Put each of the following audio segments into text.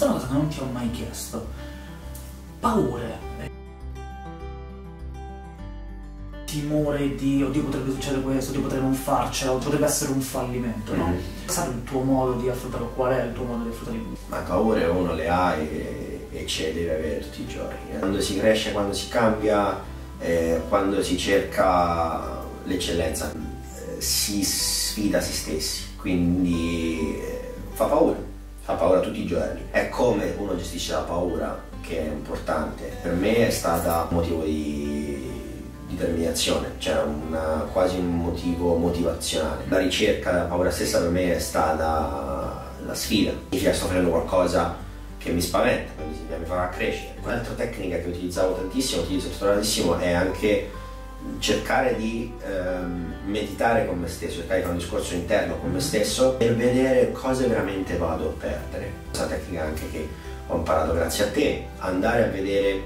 Questa è una cosa che non ti ho mai chiesto. Paure. Timore di oddio potrebbe succedere questo, oddio potrei non farcela, potrebbe essere un fallimento, no? Mhm. Sai il tuo modo di affrontare, qual è il tuo modo di affrontare? Ma paure uno le ha e, e ce le deve avere tutti i giorni. Quando si cresce, quando si cambia, eh, quando si cerca l'eccellenza, eh, si sfida se stessi, quindi eh, fa paura, fa paura tutti i giorni. È come uno gestisce la paura che è importante. Per me è stata motivo di determinazione, cioè una- quasi un motivo motivazionale. La ricerca della paura stessa per me è stata la sfida. Significa sto facendo qualcosa che mi spaventa, mi farà crescere. Un'altra tecnica che utilizzavo tantissimo, utilizzo tantissimo, è anche cercare di ehm, meditare con me stesso, cercare di fare un discorso interno con me stesso per vedere cosa veramente vado a perdere. Questa tecnica anche che ho imparato grazie a te, andare a vedere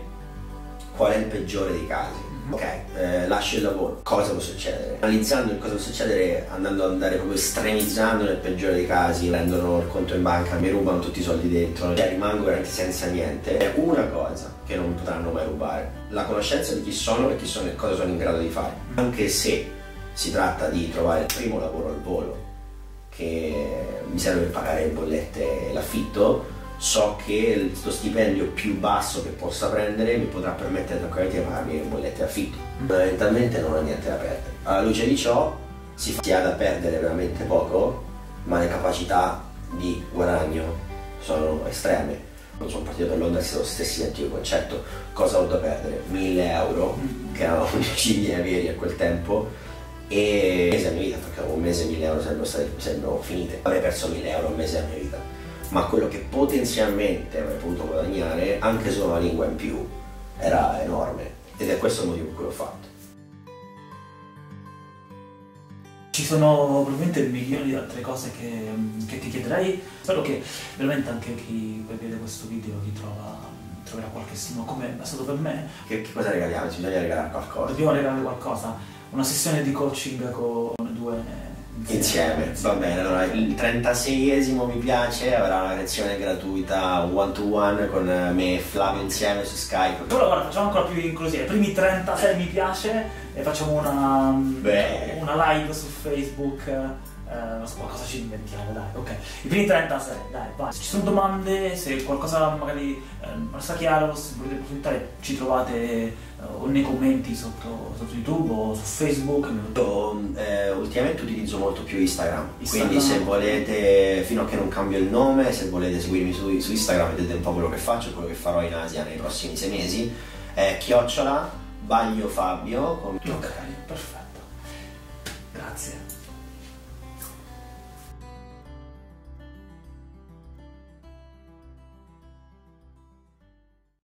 qual è il peggiore dei casi. Ok, eh, lascio il lavoro, cosa può succedere? Analizzando il cosa può succedere, andando ad andare proprio estremizzando nel peggiore dei casi, rendono il conto in banca, mi rubano tutti i soldi dentro, cioè rimango veramente senza niente. È una cosa che non potranno mai rubare, la conoscenza di chi sono e chi sono e cosa sono in grado di fare. Anche se si tratta di trovare il primo lavoro al volo che mi serve per pagare le bollette e l'affitto, so che lo stipendio più basso che possa prendere mi potrà permettere tranquillamente di pagarmi le bollette affitto. Fondamentalmente non ho niente da perdere. Alla luce di ciò si, ha da perdere veramente poco, ma le capacità di guadagno sono estreme. Non sono partito per Londra se lo stessi identico concetto. Cosa ho da perdere? 1000 euro, che erano 11 veri a quel tempo, e un mese della mia vita, perché un mese 1000 euro sarebbero, sarebbero finite. Avrei perso 1000 euro un mese della mia vita. Ma quello che potenzialmente avrei potuto guadagnare, anche solo una lingua in più, era enorme. Ed è questo il motivo per cui l'ho fatto. Ci sono probabilmente milioni di altre cose che, che ti chiederei. Spero che veramente anche chi vede questo video ti trova, troverà qualche stimolo, come è stato per me. Che, che cosa regaliamo? Ci bisogna regalare qualcosa. Dobbiamo regalare qualcosa, una sessione di coaching con due Insieme, va bene, allora il 36esimo mi piace, avrà una lezione gratuita one to one con me e Flavio insieme su Skype. Allora guarda, facciamo ancora più inclusive. I primi 36 mi piace e facciamo una, Beh. una live su Facebook. Eh, non so, qualcosa ci inventiamo, dai, ok. I primi 36, dai, vai. Se ci sono domande, se qualcosa magari eh, non sta chiaro, se volete approfittare, ci trovate eh, o nei commenti sotto, sotto YouTube o su Facebook. Io, eh, ultimamente utilizzo molto più Instagram, Instagram. quindi se volete, fino a che non cambio il nome, se volete seguirmi su, su Instagram vedete un po' quello che faccio, quello che farò in Asia nei prossimi sei mesi, è chiocciola Baglio Fabio con Ok, perfetto. Grazie.